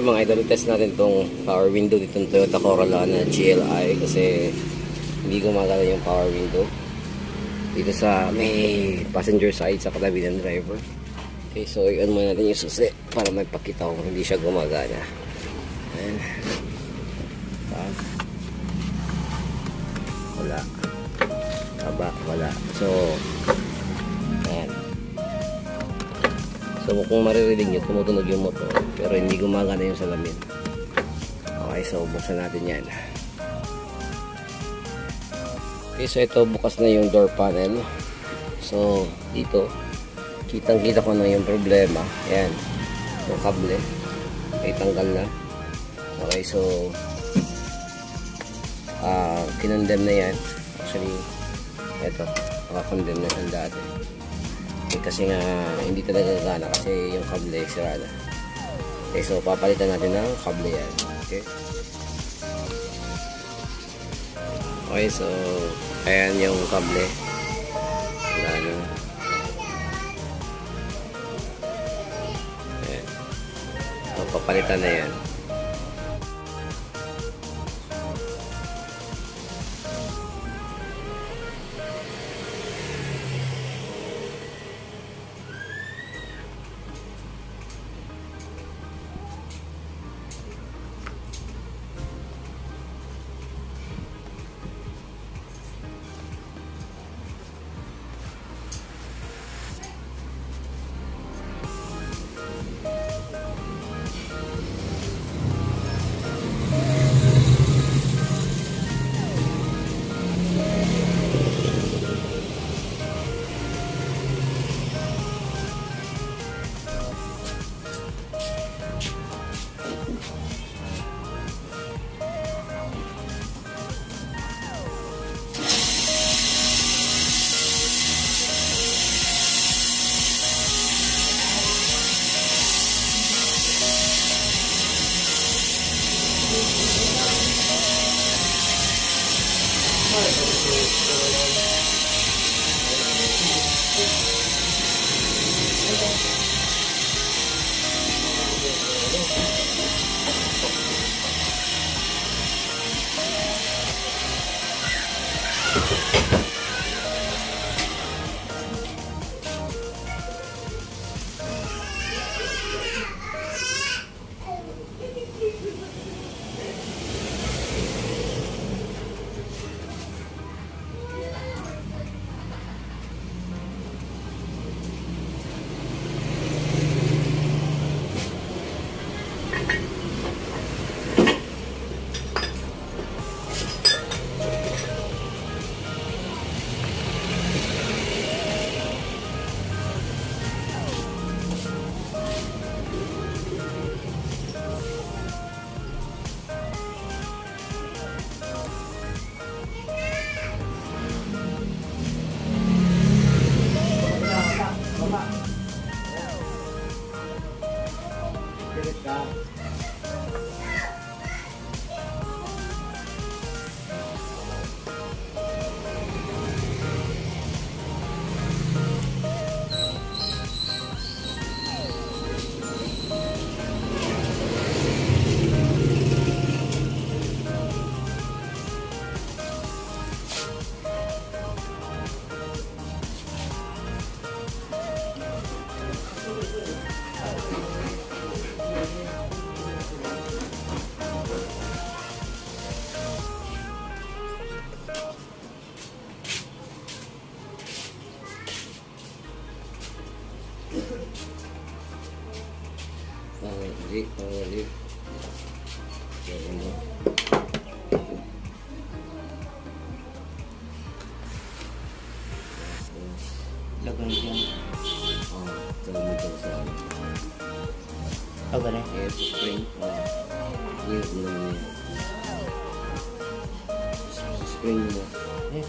Mga idol, test natin itong power window dito ng Toyota Corolla na GLI kasi hindi gumagana yung power window dito sa may passenger side sa katabi ng driver. Okay, so i-on muna natin yung susi para may pakita kung hindi siya gumagana. Ayan. Ah. Wala. Aba, wala. So, ayan. So kung maririnig nyo, tumutunog yung motor. Pero hindi gumagana yung salamin. Okay, so buksan natin yan. Okay, so ito bukas na yung door panel. So, dito, kitang kita ko na yung problema. Ayan, yung kable. Okay, tanggal na. Okay, so, uh, kinondem na yan. Actually, ito, nakakondem na yan dati. Eh, kasi nga hindi talaga gagana kasi yung kable sira na. Okay, so papalitan natin ng kable yan. Okay. Okay, so ayan yung kable. Wala na. Ayan. So, papalitan na yan. already. Lagay dyan. Oh, tawag mo dyan. Oh, gano'n? Eh, spring. Oh. Yung gulo. Spring mo. Eh,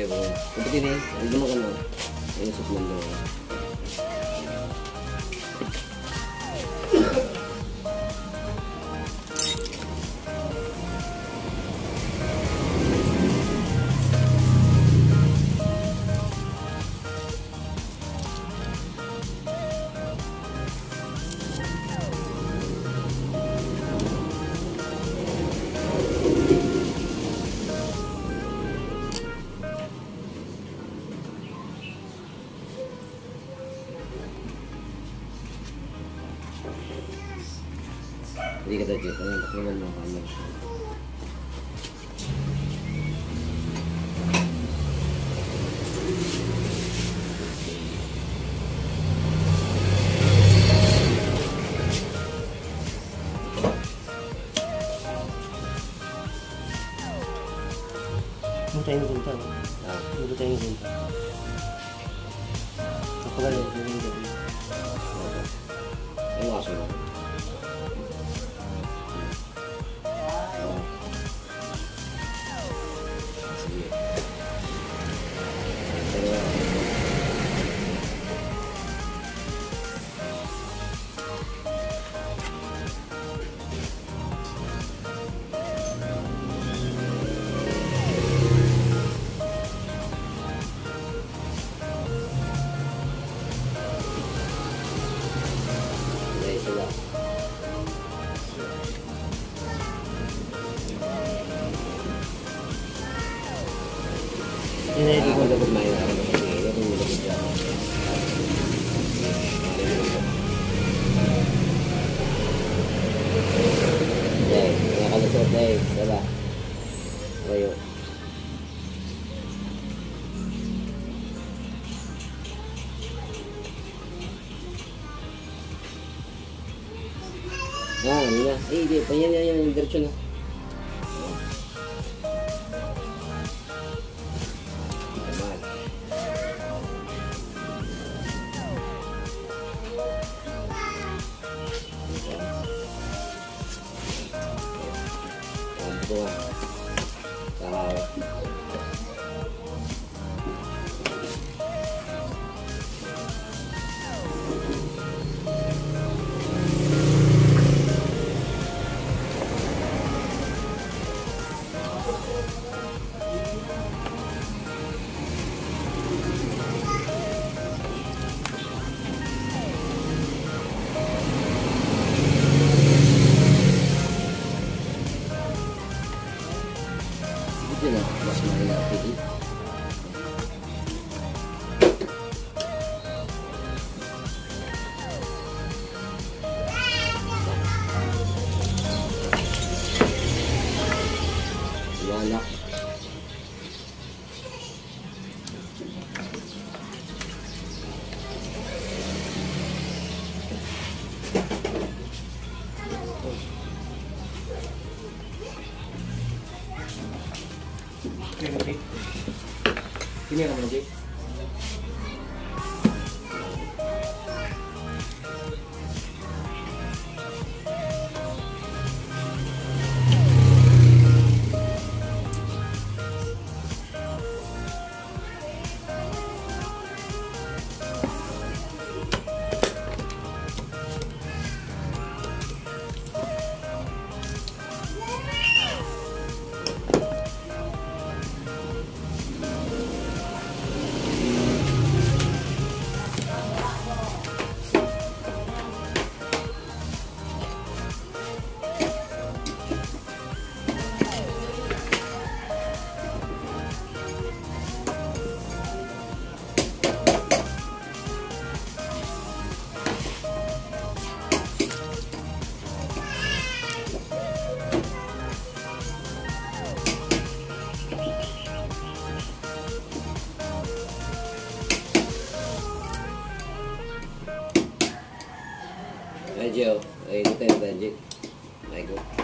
Kasi kung kapatid eh, hindi mo ka na. Ayun sa plano. otro del Eh, di, yan, yan, yan, yung diretsyo na. Thank you. Ini apa lagi? Medyo, ay, dito yung budget. My God.